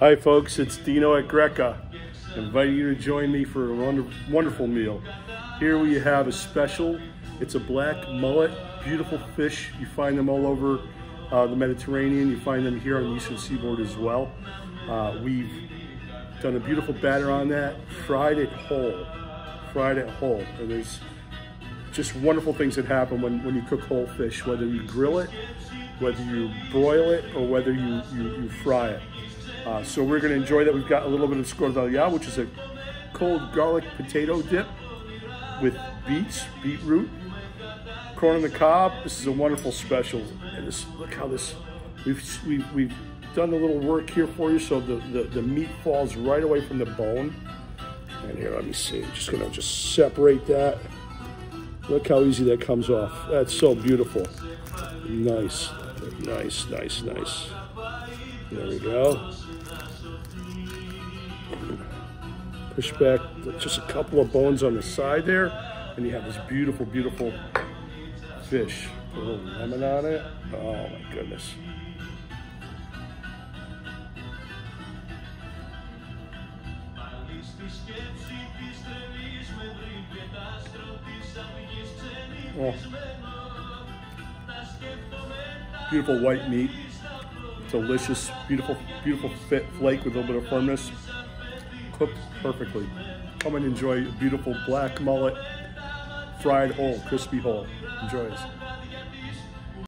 Hi, folks. It's Dino at Greca. I invite you to join me for a wonder, wonderful meal. Here we have a special. It's a black mullet, beautiful fish. You find them all over uh, the Mediterranean. You find them here on the eastern seaboard as well. Uh, we've done a beautiful batter on that, fried it whole, fried it whole. And there's just wonderful things that happen when, when you cook whole fish, whether you grill it, whether you broil it, or whether you, you, you fry it. Uh, so we're going to enjoy that. We've got a little bit of skordalia, which is a cold garlic potato dip with beets, beetroot, corn on the cob. This is a wonderful special. And this, look how this, we've, we've, we've done a little work here for you so the, the, the meat falls right away from the bone. And here, let me see. I'm just going to just separate that. Look how easy that comes off. That's so beautiful. Nice, nice, nice, nice. There we go. Push back just a couple of bones on the side there, and you have this beautiful, beautiful fish. Put a little lemon on it. Oh my goodness. Oh. Beautiful white meat. Delicious, beautiful, beautiful fit flake with a little bit of firmness. Cooked perfectly. Come and enjoy beautiful black mullet, fried whole, crispy whole. Enjoy this.